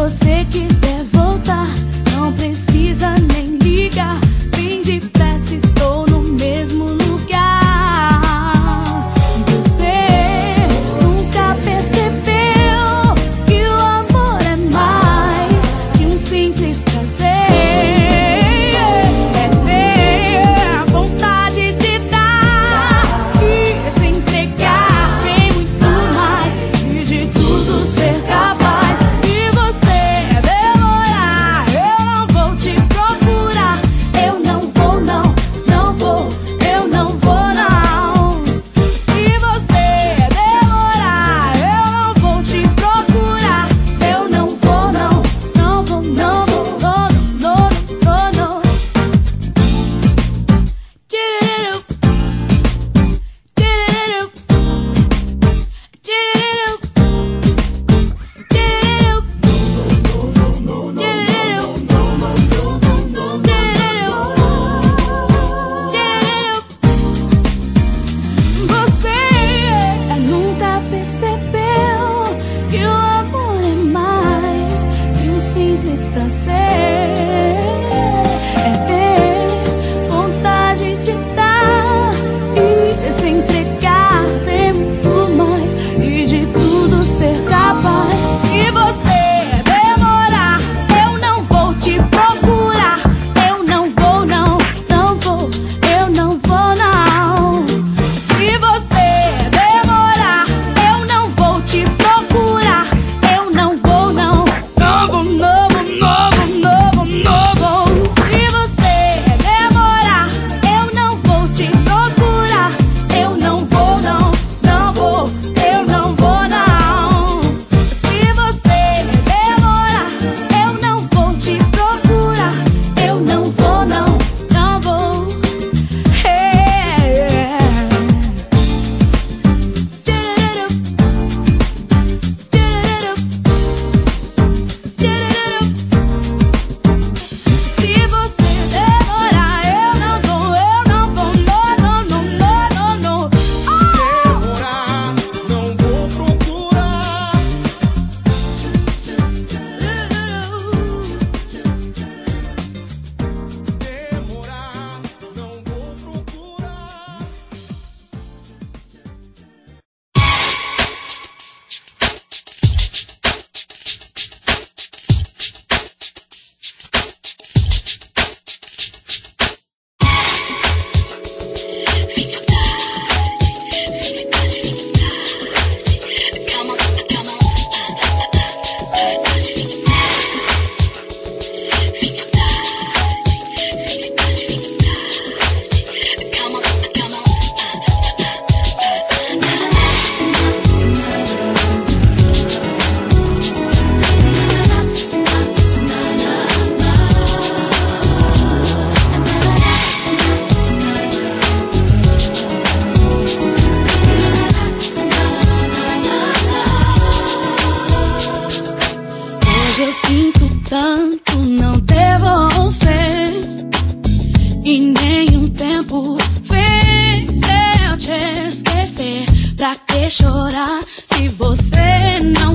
você que saudade vai nascendo em mim. Eu já nem